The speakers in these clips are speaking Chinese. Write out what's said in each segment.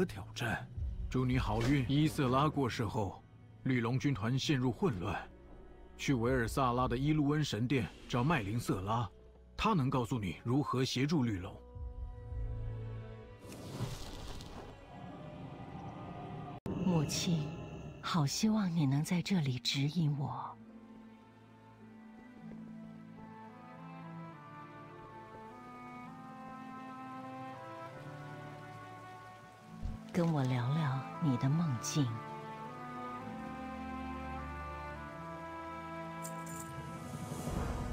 的挑战。祝你好运。伊瑟拉过世后，绿龙军团陷入混乱。去维尔萨拉的伊路恩神殿找麦林瑟拉，他能告诉你如何协助绿龙。母亲，好希望你能在这里指引我。跟我聊聊你的梦境。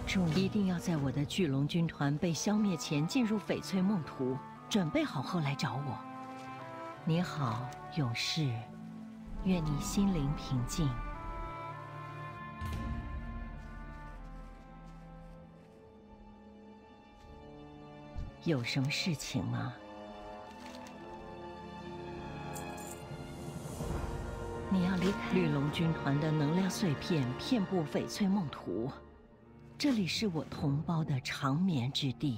祝一定要在我的巨龙军团被消灭前进入翡翠梦图，准备好后来找我。你好，勇士，愿你心灵平静。有什么事情吗？你要离开绿龙军团的能量碎片遍布翡翠梦图，这里是我同胞的长眠之地。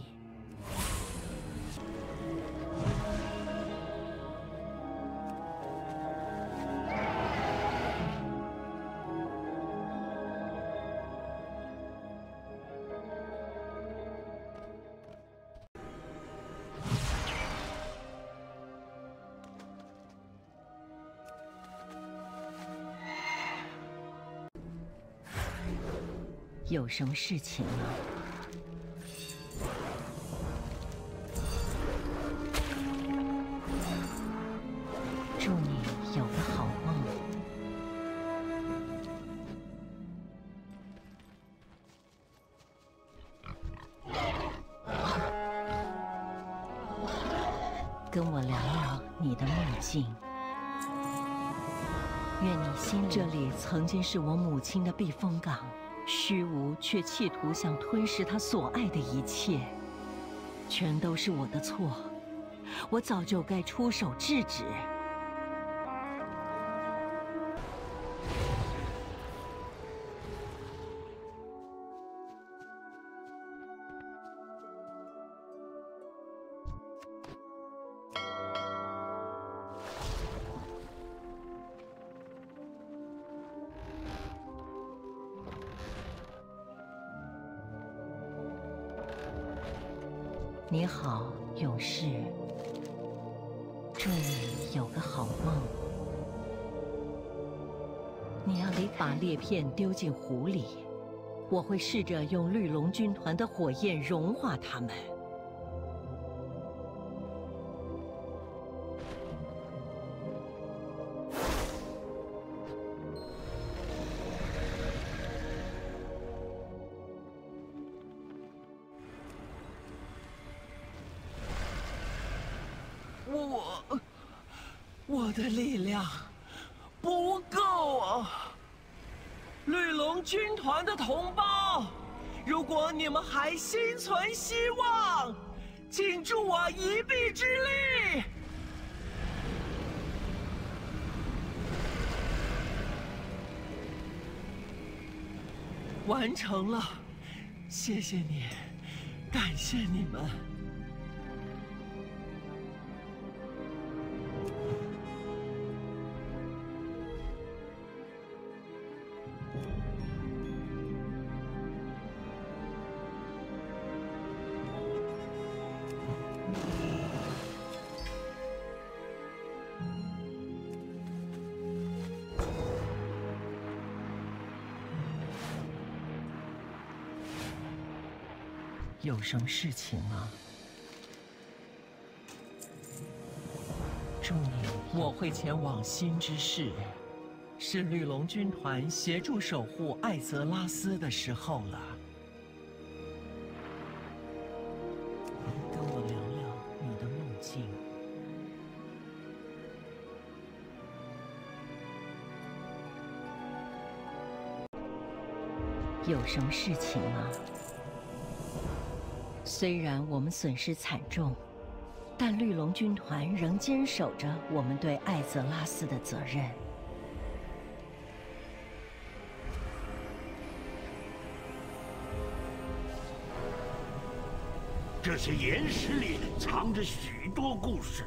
什么事情吗？祝你有个好梦。跟我聊聊你的梦境。愿你心这里曾经是我母亲的避风港。虚无却企图想吞噬他所爱的一切，全都是我的错，我早就该出手制止。你要得把裂片丢进湖里，我会试着用绿龙军团的火焰融化它们。军团的同胞，如果你们还心存希望，请助我一臂之力。完成了，谢谢你，感谢你们。有什么事情吗？祝你，我会前往新之市，是绿龙军团协助守护艾泽拉斯的时候了。跟我聊聊你的梦境。有什么事情吗？虽然我们损失惨重，但绿龙军团仍坚守着我们对艾泽拉斯的责任。这些岩石里藏着许多故事，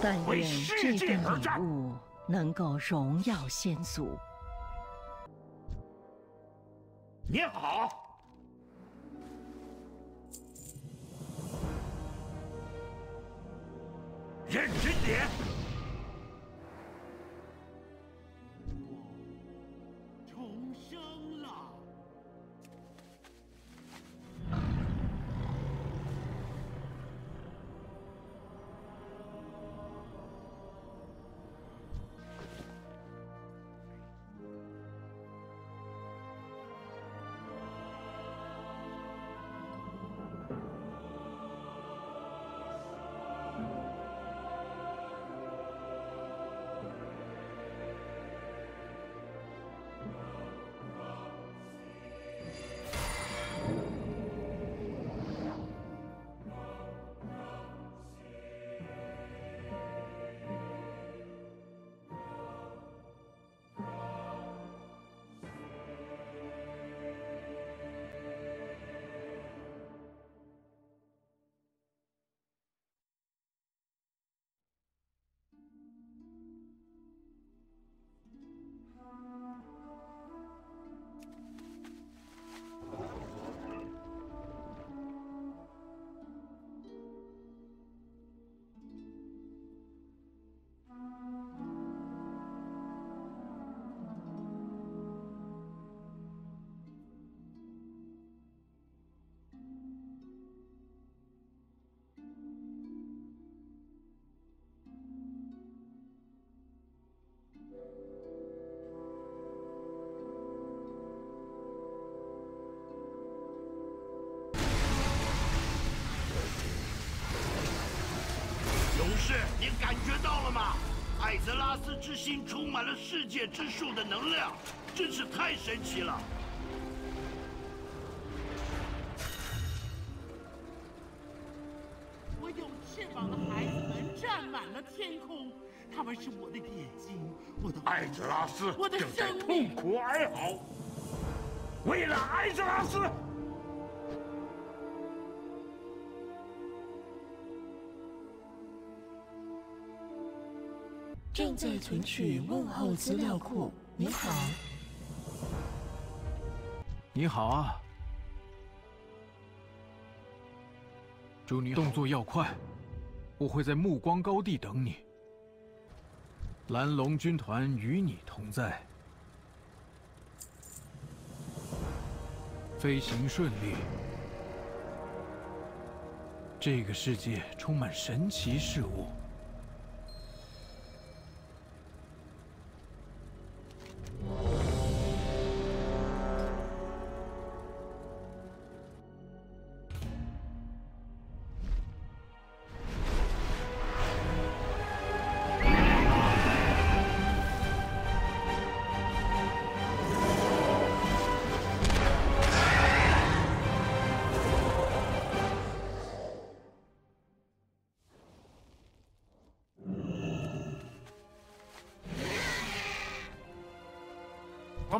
但愿这份礼物能够荣耀先祖。你好，认真点。艾泽拉斯之心充满了世界之树的能量，真是太神奇了！我有翅膀的孩子们占满了天空，他们是我的眼睛，我的艾泽拉斯我的痛苦哀嚎。为了艾泽拉斯。正在存取问候资料库。你好，你好啊！祝你动作要快，我会在暮光高地等你。蓝龙军团与你同在，飞行顺利。这个世界充满神奇事物。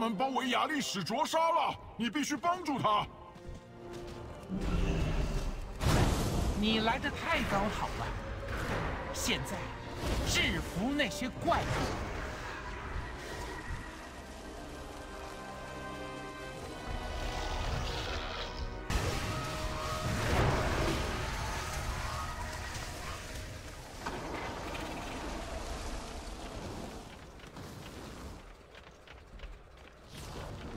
们包围亚历史灼杀了，你必须帮助他。你来的太刚好了，现在制服那些怪物。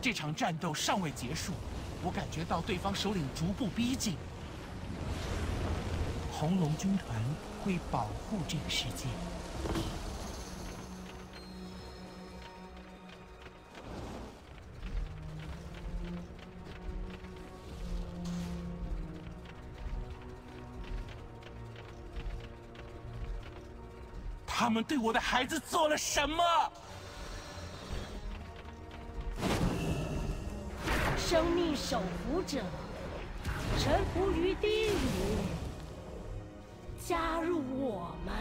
这场战斗尚未结束，我感觉到对方首领逐步逼近。红龙军团会保护这个世界。他们对我的孩子做了什么？生命守护者，臣服于地狱。加入我们，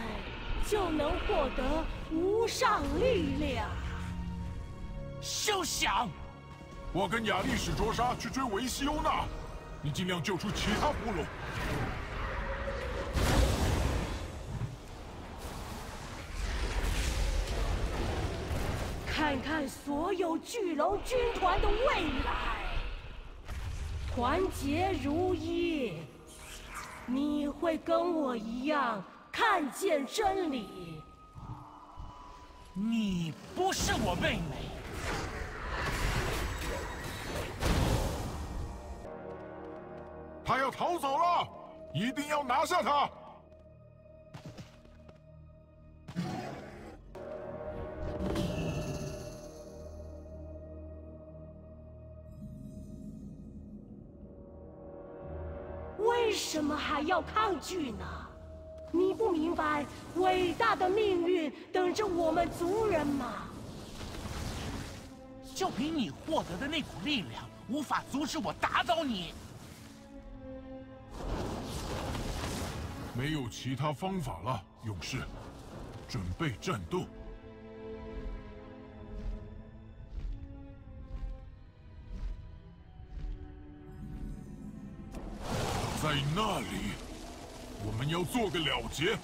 就能获得无上力量。休想！我跟亚历史卓沙去追维西欧娜，你尽量救出其他俘虏。看看所有巨龙军团的未来。团结如一，你会跟我一样看见真理。你不是我妹妹。他要逃走了，一定要拿下他！什么还要抗拒呢？你不明白伟大的命运等着我们族人吗？就凭你获得的那股力量，无法阻止我打倒你。没有其他方法了，勇士，准备战斗。在那里，我们要做个了结。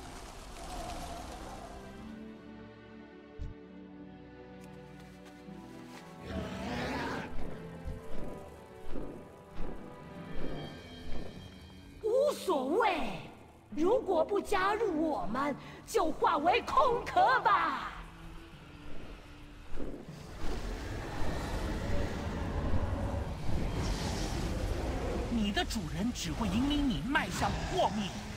无所谓，如果不加入我们，就化为空壳吧。你的主人只会引领你迈向破灭。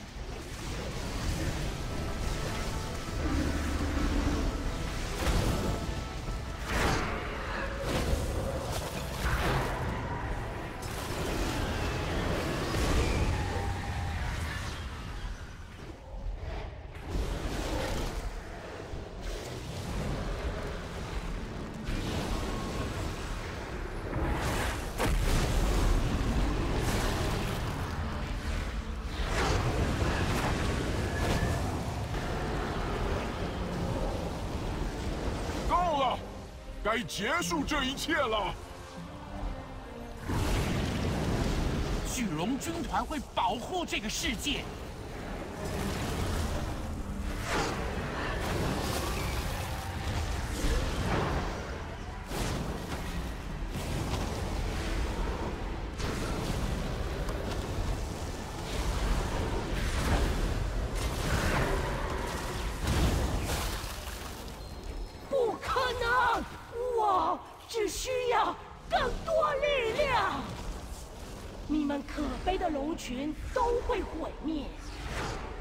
该结束这一切了。巨龙军团会保护这个世界。群都会毁灭。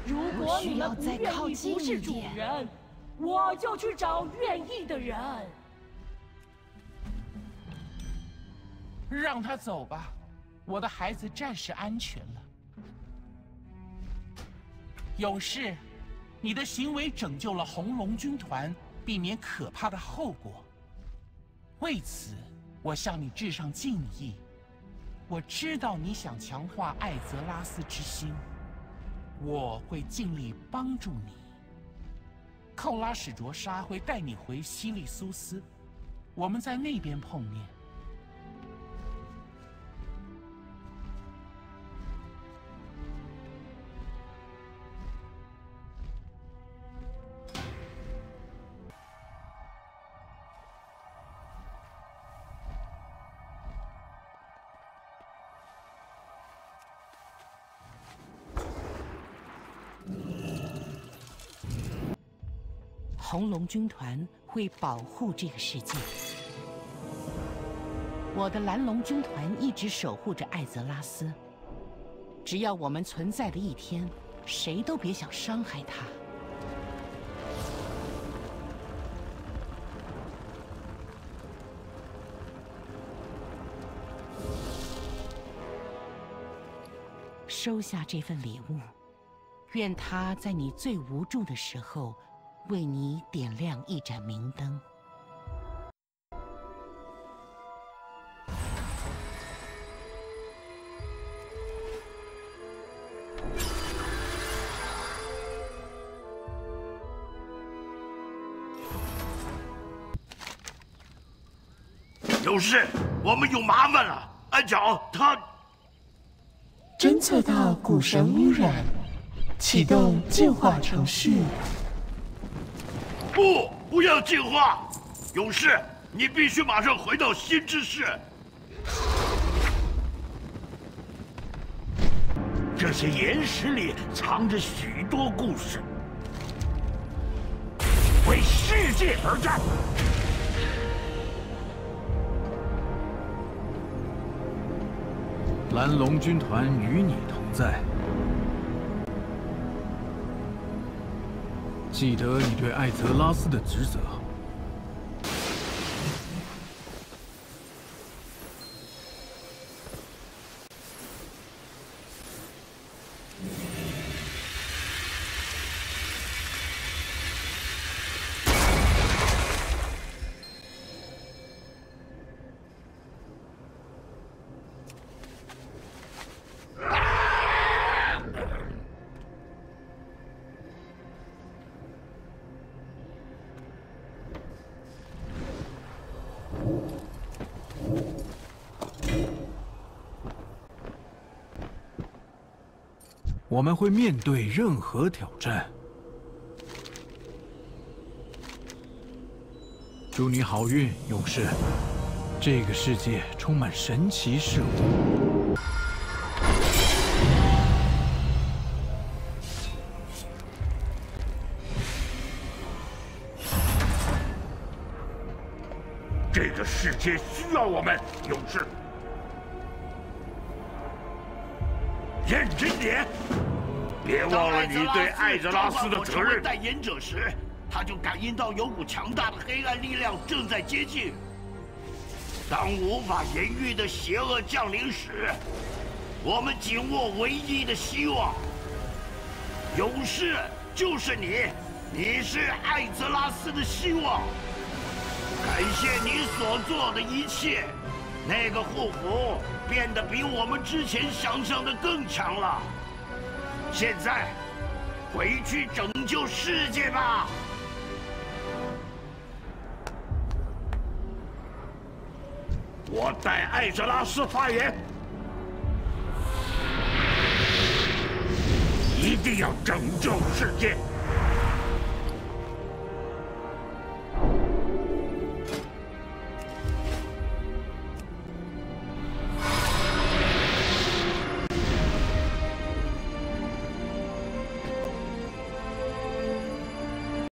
如果你们不愿意不是主人，我就去找愿意的人。让他走吧，我的孩子暂时安全了。勇士，你的行为拯救了红龙军团，避免可怕的后果。为此，我向你致上敬意。我知道你想强化艾泽拉斯之心，我会尽力帮助你。寇拉史卓莎会带你回西利苏斯，我们在那边碰面。红龙军团会保护这个世界。我的蓝龙军团一直守护着艾泽拉斯。只要我们存在的一天，谁都别想伤害他。收下这份礼物，愿它在你最无助的时候，为你点亮一盏明灯。有事，我们有麻烦了。安角他侦测到古神污染，启动净化程序。不，不要进化。勇士，你必须马上回到新之世。这些岩石里藏着许多故事，为世界而战。蓝龙军团与你同在，记得你对艾泽拉斯的职责。我们会面对任何挑战。祝你好运，勇士！这个世界充满神奇事物。这个世界需要我们，勇士。认真点，别忘了你对艾泽拉斯的责任。代言者时，他就感应到有股强大的黑暗力量正在接近。当无法言喻的邪恶降临时，我们紧握唯一的希望。勇士就是你，你是艾泽拉斯的希望。感谢你所做的一切，那个护符变得比我们之前想象的更强了。现在，回去拯救世界吧！我代艾泽拉斯发言，一定要拯救世界。